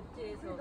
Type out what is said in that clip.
복지에서